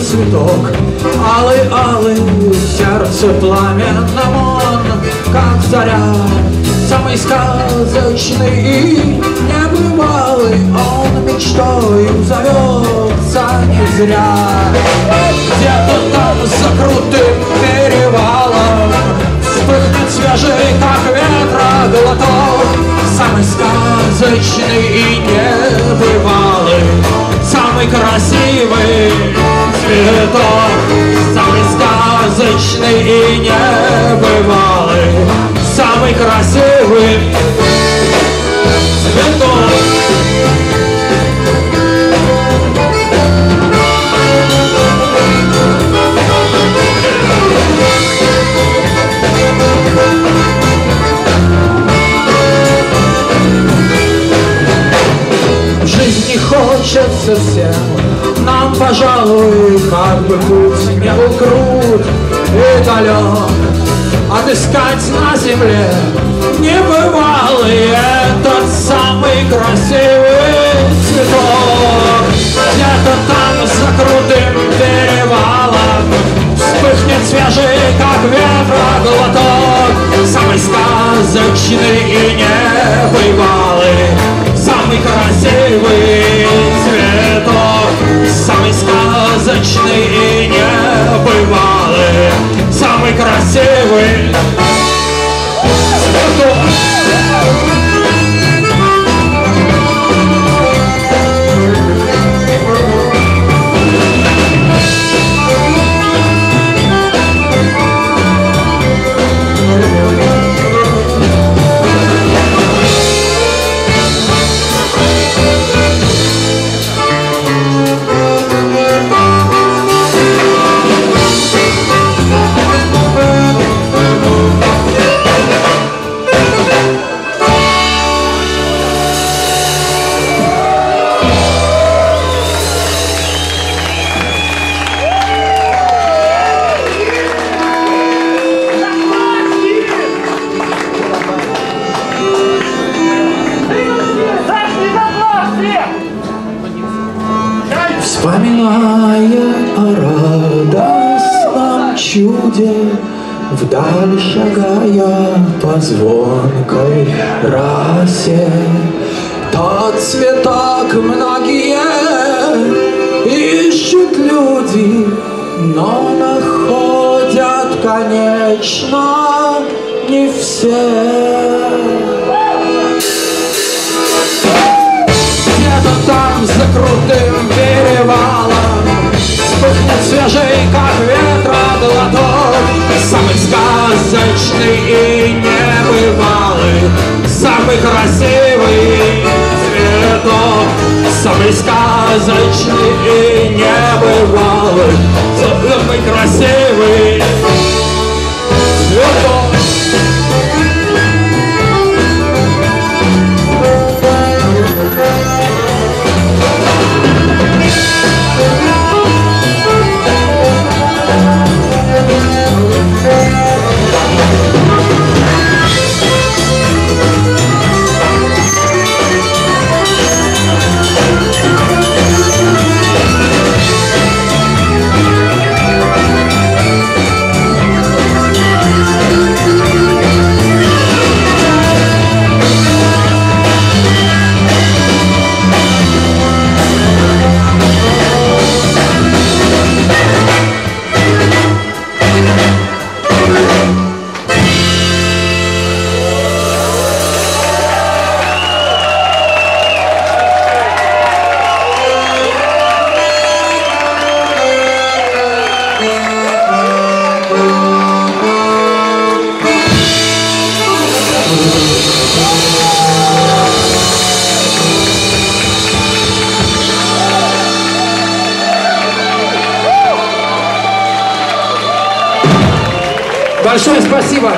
цветок. Алый, алый, сердце пламенном он Как заря, самый сказочный и небывалый Он мечтою зовется не зря. Где-то там за крутым перевалом Вспыхнет свежий, как ветра глоток. Самый сказочный и небывалый Самый красивый цветок Самый сказочный и небывалый Самый красивый цветок В жизни хочется всем Нам, пожалуй, как бы путь не был крут и далек. Отыскать на земле небывалый Этот самый красивый цветок. Где-то там за крутым перевалом Вспыхнет свежий, как ветра глоток Самый сказочный и небывалый Самый Вспоминая о радостном чуде, Вдаль шагая по звонкой расе, Тот цветок многие ищут люди, Но находят, конечно, не все. Там за крутым перевалом Вспыхнет свежий, как ветра глоток Самый сказочный и небывалый Самый красивый цветок. Самый сказочный и небывалый Самый красивый цветок Большое спасибо.